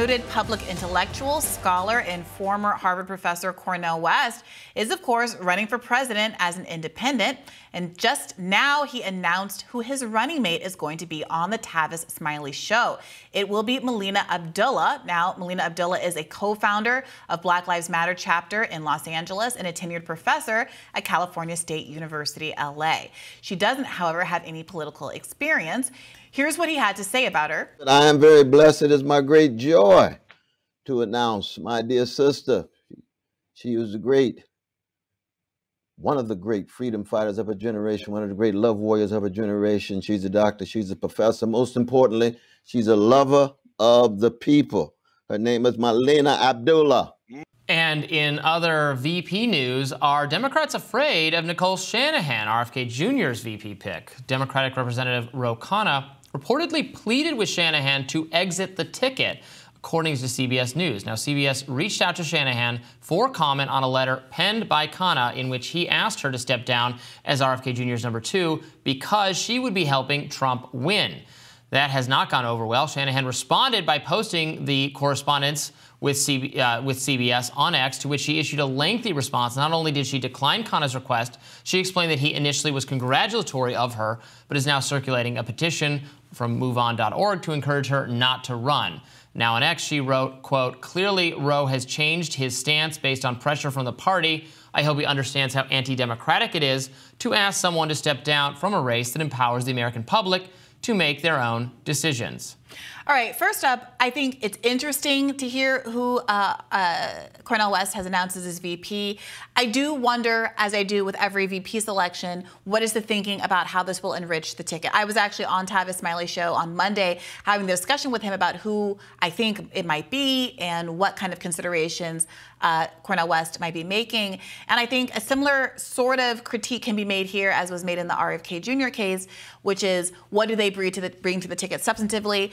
noted public intellectual, scholar, and former Harvard professor Cornel West is, of course, running for president as an independent. And just now, he announced who his running mate is going to be on the Tavis Smiley show. It will be Melina Abdullah. Now, Melina Abdullah is a co founder of Black Lives Matter chapter in Los Angeles and a tenured professor at California State University, LA. She doesn't, however, have any political experience. Here's what he had to say about her. I am very blessed. It is my great joy to announce my dear sister. She was a great, one of the great freedom fighters of her generation, one of the great love warriors of her generation. She's a doctor, she's a professor. Most importantly, she's a lover of the people. Her name is Melina Abdullah. And in other VP news, are Democrats afraid of Nicole Shanahan, RFK Jr.'s VP pick? Democratic Representative Ro Khanna reportedly pleaded with Shanahan to exit the ticket, according to CBS News. Now, CBS reached out to Shanahan for comment on a letter penned by Khanna in which he asked her to step down as RFK Jr.'s number two because she would be helping Trump win. That has not gone over well. Shanahan responded by posting the correspondence with, CB, uh, with CBS on X, to which she issued a lengthy response. Not only did she decline Khanna's request, she explained that he initially was congratulatory of her, but is now circulating a petition from MoveOn.org to encourage her not to run. Now on X, she wrote, quote, clearly Ro has changed his stance based on pressure from the party. I hope he understands how anti-democratic it is to ask someone to step down from a race that empowers the American public to make their own decisions. All right, first up, I think it's interesting to hear who uh, uh, Cornel West has announced as his VP. I do wonder, as I do with every VP selection, what is the thinking about how this will enrich the ticket? I was actually on Tavis Smiley show on Monday having the discussion with him about who I think it might be and what kind of considerations uh, Cornel West might be making. And I think a similar sort of critique can be made here as was made in the RFK Jr. case, which is what do they bring to the, bring to the ticket substantively?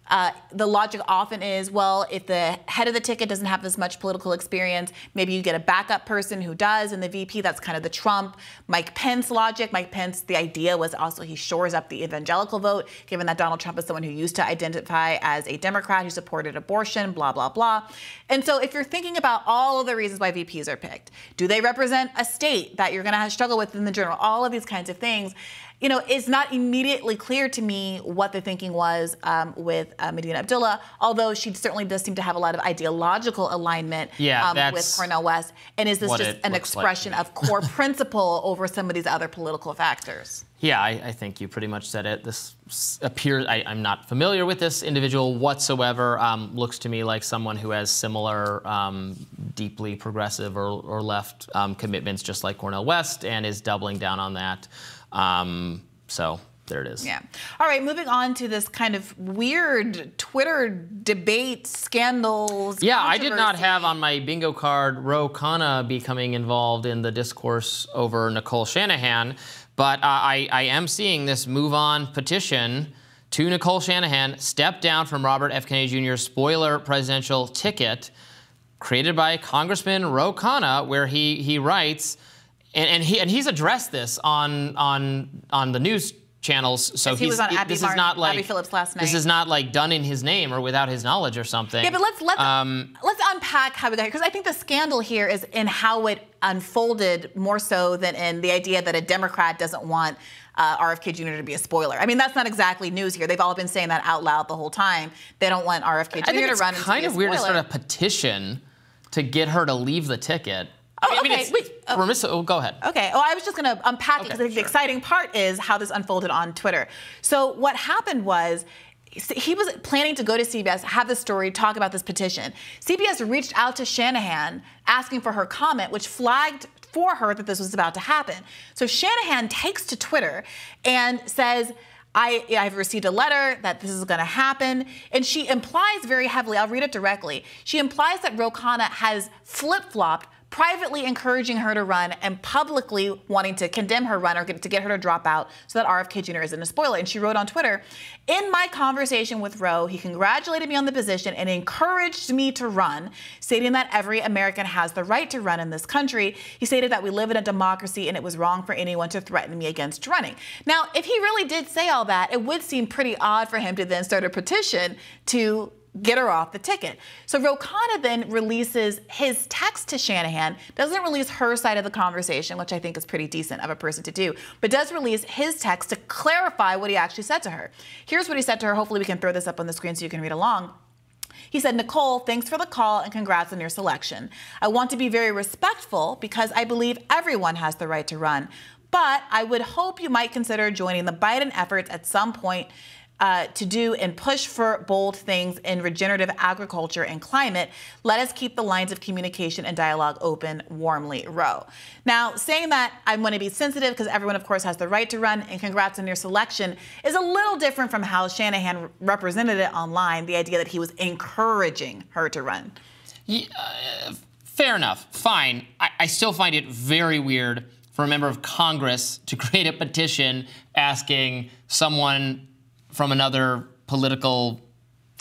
Uh, the logic often is, well, if the head of the ticket doesn't have as much political experience, maybe you get a backup person who does. And the VP, that's kind of the Trump, Mike Pence logic. Mike Pence, the idea was also he shores up the evangelical vote, given that Donald Trump is someone who used to identify as a Democrat who supported abortion, blah, blah, blah. And so if you're thinking about all of the reasons why VPs are picked, do they represent a state that you're going to struggle with in the general? All of these kinds of things you know, it's not immediately clear to me what the thinking was um, with uh, Melina Abdullah, although she certainly does seem to have a lot of ideological alignment yeah, um, with Cornel West. And is this just an expression like of core principle over some of these other political factors? Yeah, I, I, think you pretty much said it. This appears, I, am not familiar with this individual whatsoever. Um, looks to me like someone who has similar um, deeply progressive or, or left um, commitments, just like Cornel West, and is doubling down on that. Um, so there it is. Yeah. All right, moving on to this kind of weird Twitter debate, scandals. Yeah, I did not have on my bingo card Ro Khanna becoming involved in the discourse over Nicole Shanahan, but uh, I, I am seeing this MoveOn petition to Nicole Shanahan step down from Robert F. Kennedy Jr.'s spoiler presidential ticket created by Congressman Ro Khanna, where he, he writes, and, and he and he's addressed this on on on the news channels. So he was on Abby this Martin, is not like Abby Phillips last night. This is not like done in his name or without his knowledge or something. Yeah, but let's let's um, let's unpack how we got here because I think the scandal here is in how it unfolded more so than in the idea that a Democrat doesn't want. Uh, RFK Jr. to be a spoiler. I mean, that's not exactly news here. They've all been saying that out loud the whole time. They don't want RFK Jr. to run. It's kind of weird to start a petition to get her to leave the ticket. Oh, I mean, okay. Wait, oh. Oh, go ahead. Okay. Oh, I was just going to unpack okay, it because sure. the exciting part is how this unfolded on Twitter. So what happened was he was planning to go to CBS, have the story, talk about this petition. CBS reached out to Shanahan asking for her comment, which flagged for her that this was about to happen. So Shanahan takes to Twitter and says, I, have received a letter that this is going to happen. And she implies very heavily, I'll read it directly. She implies that Ro Khanna has flip flopped privately encouraging her to run and publicly wanting to condemn her run or to get her to drop out so that RFK Jr. isn't a spoiler. And she wrote on Twitter, in my conversation with Ro, he congratulated me on the position and encouraged me to run, stating that every American has the right to run in this country. He stated that we live in a democracy and it was wrong for anyone to threaten me against running. Now, if he really did say all that, it would seem pretty odd for him to then start a petition to get her off the ticket. So Ro Khanna then releases his text to Shanahan, doesn't release her side of the conversation, which I think is pretty decent of a person to do, but does release his text to clarify what he actually said to her. Here's what he said to her. Hopefully we can throw this up on the screen so you can read along. He said, Nicole, thanks for the call and congrats on your selection. I want to be very respectful because I believe everyone has the right to run. But I would hope you might consider joining the Biden efforts at some point uh, to do and push for bold things in regenerative agriculture and climate, let us keep the lines of communication and dialogue open warmly, Ro. Now, saying that I want to be sensitive because everyone, of course, has the right to run and congrats on your selection is a little different from how Shanahan represented it online, the idea that he was encouraging her to run. Yeah, uh, fair enough. Fine. I, I still find it very weird for a member of Congress to create a petition asking someone from another political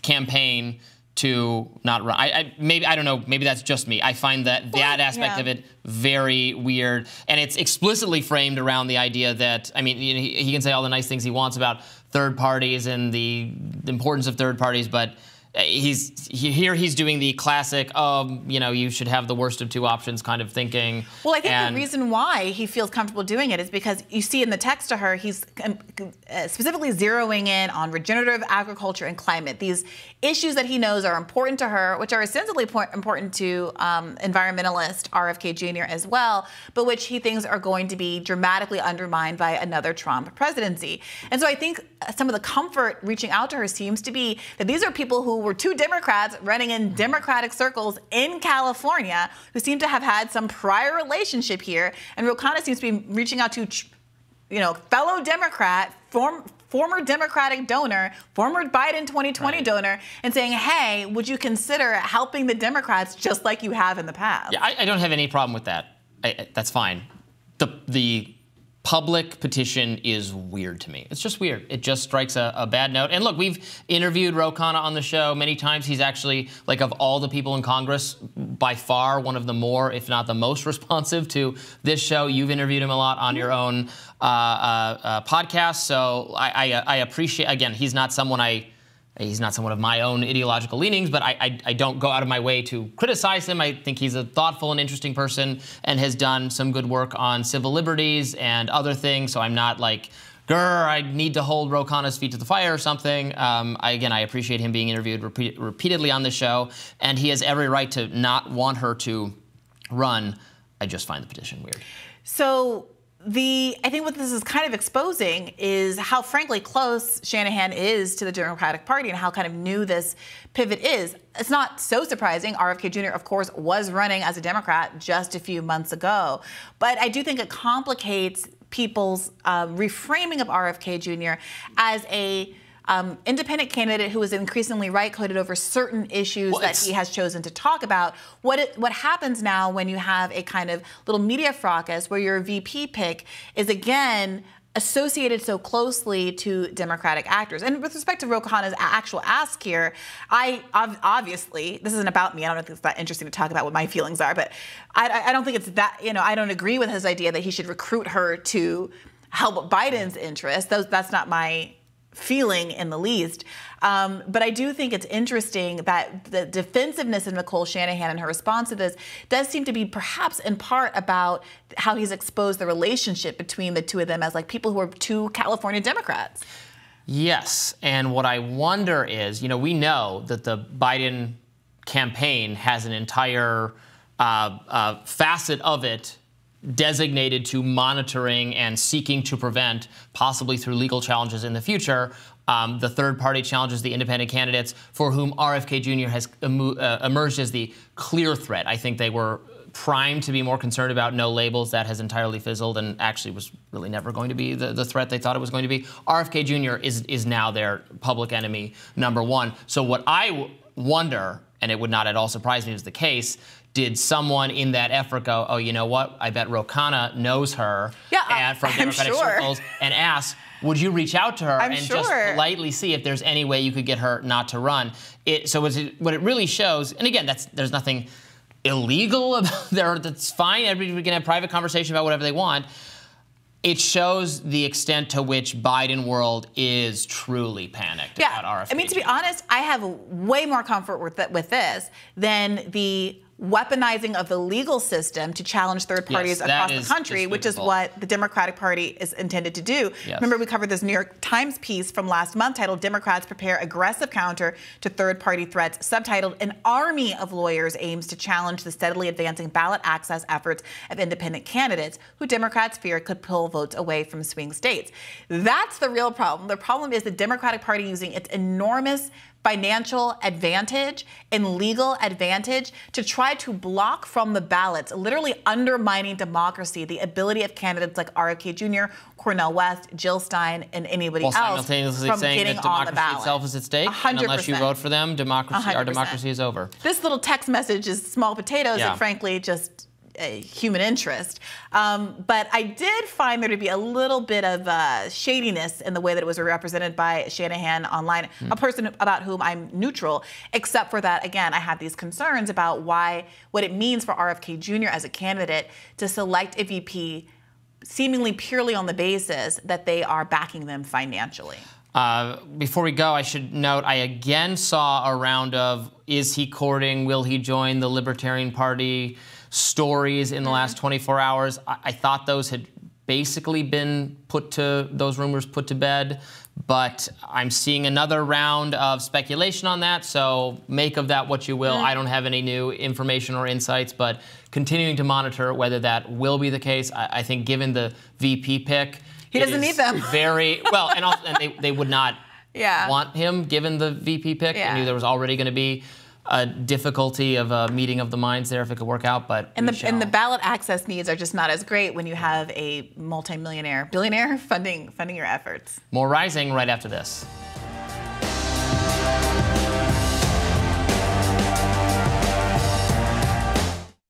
campaign to not run. I, I, maybe I don't know. Maybe that's just me. I find that that aspect yeah. of it very weird, and it's explicitly framed around the idea that I mean, he, he can say all the nice things he wants about third parties and the importance of third parties, but he's he, here he's doing the classic um you know you should have the worst of two options kind of thinking. Well i think and the reason why he feels comfortable doing it is because you see in the text to her he's um, uh, specifically zeroing in on regenerative agriculture and climate. These issues that he knows are important to her which are ostensibly important to um, environmentalist rfk jr as well but which he thinks are going to be dramatically undermined by another trump presidency. And so i think some of the comfort reaching out to her seems to be that these are people who were two Democrats running in Democratic circles in California who seem to have had some prior relationship here. And Ro Khanna seems to be reaching out to, you know, fellow Democrat, form, former Democratic donor, former Biden 2020 right. donor, and saying, hey, would you consider helping the Democrats just like you have in the past? Yeah, I, I don't have any problem with that. I, that's fine. The, the public petition is weird to me. It's just weird. It just strikes a, a, bad note. And look, we've interviewed Ro Khanna on the show many times. He's actually, like, of all the people in Congress, by far one of the more, if not the most responsive to this show. You've interviewed him a lot on your own uh, uh, uh, podcast. So I, I, I appreciate, again, he's not someone I He's not someone of my own ideological leanings, but I, I, I, don't go out of my way to criticize him. I think he's a thoughtful and interesting person and has done some good work on civil liberties and other things. So I'm not like, grr, I need to hold Ro Khanna's feet to the fire or something. Um, I, again, I appreciate him being interviewed repeat, repeatedly on the show, and he has every right to not want her to run. I just find the petition weird. So the I think what this is kind of exposing is how frankly close Shanahan is to the Democratic Party and how kind of new this pivot is. It's not so surprising. RFK Jr. of course was running as a Democrat just a few months ago, but I do think it complicates people's uh, reframing of RFK Jr. as a um, independent candidate who is increasingly right coded over certain issues well, that he has chosen to talk about. What it, what happens now when you have a kind of little media fracas where your VP pick is again associated so closely to Democratic actors. And with respect to Ro Khanna's actual ask here, I obviously, this isn't about me. I don't if it's that interesting to talk about what my feelings are, but I, I don't think it's that, you know, I don't agree with his idea that he should recruit her to help Biden's interests. Those, that's not my feeling in the least. Um, but I do think it's interesting that the defensiveness of Nicole Shanahan and her response to this does seem to be perhaps in part about how he's exposed the relationship between the two of them as like people who are two California Democrats. Yes. And what I wonder is, you know, we know that the Biden campaign has an entire uh, uh, facet of it designated to monitoring and seeking to prevent, possibly through legal challenges in the future, um, the third party challenges, the independent candidates for whom RFK Jr. has uh, emerged as the clear threat. I think they were primed to be more concerned about no labels. That has entirely fizzled and actually was really never going to be the, the threat they thought it was going to be. RFK Jr. is, is now their public enemy number one. So, what I w- wonder, and it would not at all surprise me if was the case, did someone in that effort go, oh, you know what? I bet Ro Khanna knows her yeah, and from Democratic sure. circles and ask, would you reach out to her I'm and sure. just politely see if there's any way you could get her not to run? It, so it, what it really shows, and again, that's there's nothing illegal about there. That's fine. Everybody can have private conversation about whatever they want. It shows the extent to which Biden world is truly panicked Yeah, about RFK. I mean to be honest, I have way more comfort with with this than the weaponizing of the legal system to challenge third parties Yes, across is the country, which is what the Democratic Party is intended to do. Yes. Remember, we covered this New York Times piece from last month titled Democrats Prepare Aggressive Counter to Third Party Threats, subtitled An Army of Lawyers Aims to Challenge the Steadily Advancing Ballot Access Efforts of Independent Candidates, who Democrats fear could pull votes away from swing states. That's the real problem. The problem is the Democratic Party using its enormous financial advantage and legal advantage to try to block from the ballots, literally undermining democracy, the ability of candidates like RFK Jr., Cornel West, Jill Stein, and anybody while else simultaneously from saying getting that on the ballot. itself is at stake, A hundred and unless you vote for them, democracy, our 100%. democracy is over. This little text message is small potatoes Yeah. and frankly just human interest. Um, but I did find there to be a little bit of uh, shadiness in the way that it was represented by Shanahan online, Hmm. a person about whom I'm neutral, except for that, again, I have these concerns about why, what it means for RFK Jr. as a candidate to select a VP seemingly purely on the basis that they are backing them financially. Uh, before we go, I should note I again saw a round of is he courting, will he join the Libertarian Party stories in the last 24 hours. I, I thought those had basically been put to, those rumors put to bed, but I'm seeing another round of speculation on that, so make of that what you will. I don't have any new information or insights, but continuing to monitor whether that will be the case. I, I think given the VP pick, He doesn't need them. Very well, and, also, and they, they would not Yeah. want him given the VP pick. Yeah. I knew there was already going to be a difficulty of a meeting of the minds there if it could work out, but And the, and the ballot access needs are just not as great when you have a multimillionaire billionaire funding funding your efforts. more rising right after this.